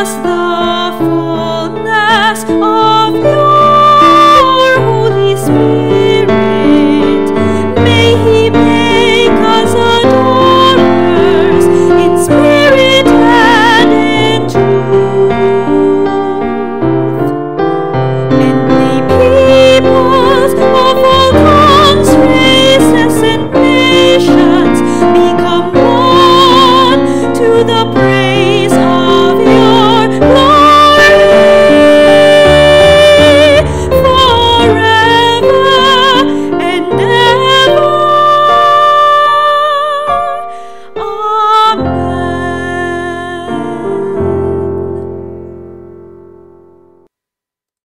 just the